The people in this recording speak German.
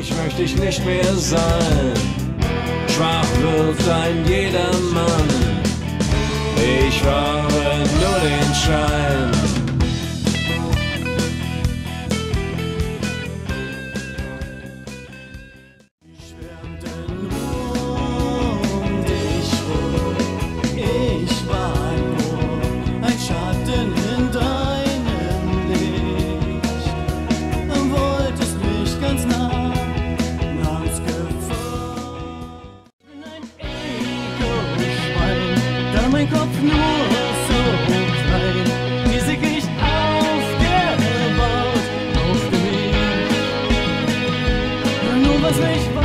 dich möchte ich nicht mehr sein. Schwach wird ein jedermann. Ich habe mein Kopf nur so klein, riesig aufgebaut, aufgewiegt. Nur was mich